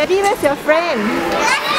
Daddy, where's your friend?